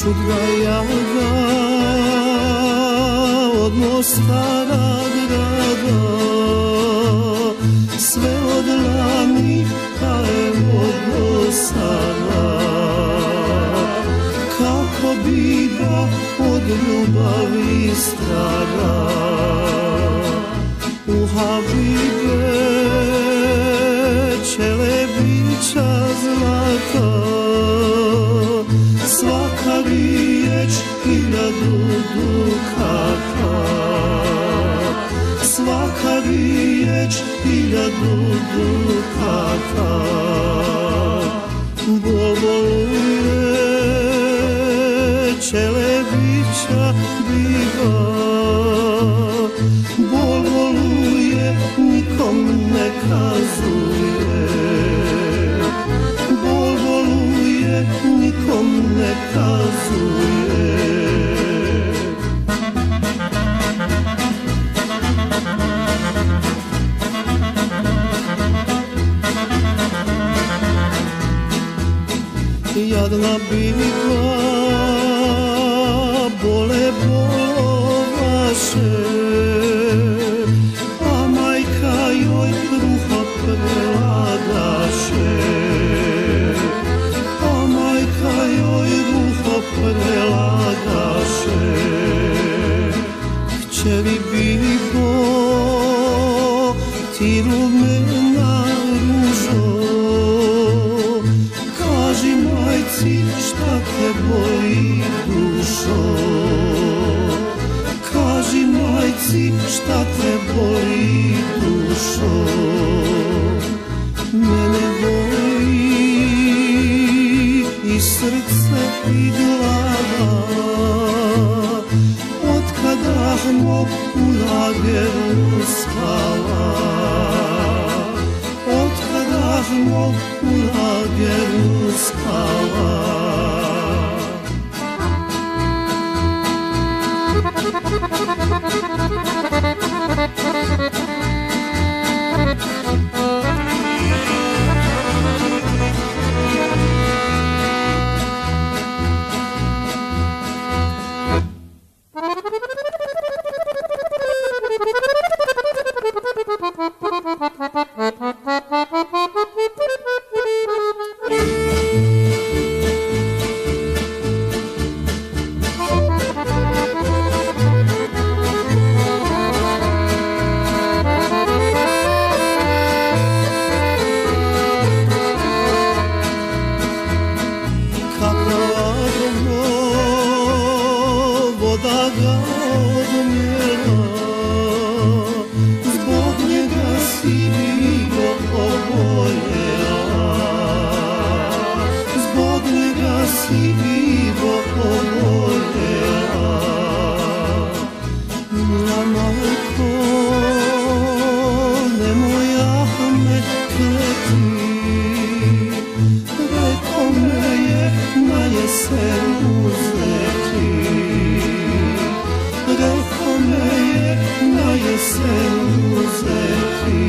Čudna jaga od Mostara grada Sve od lani pa evo do sada Kako biba od ljubavi strada U Habibe čelebića zlata hiljadu dukata Svaka riječ hiljadu dukata Bovoluje čelebića biva. Bovoluje nikom ne kazuje. Nikom ne kazuje Jadna biva bole bolovaše A majka joj kruha preladaše A majka joj ruho preladaše Kćeri bibo ti rumena majci šta te boli dušo. Mene boli i srce i glava. Od kada smo u lageru spava Od kada smo u lageru spava なるほど。Voda ga jesen uzeti.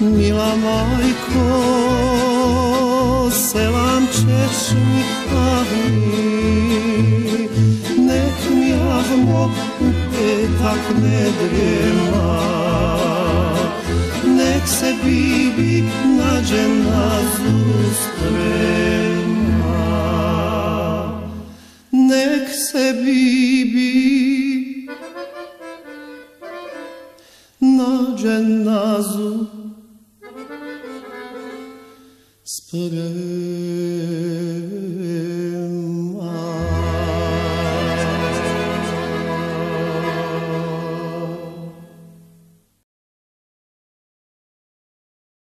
Mila majko, selam mi ahmi Nek mi ahmo u petak ne drema Nek se bibi na dženazu sprema Nek se bibi raso. Esperei.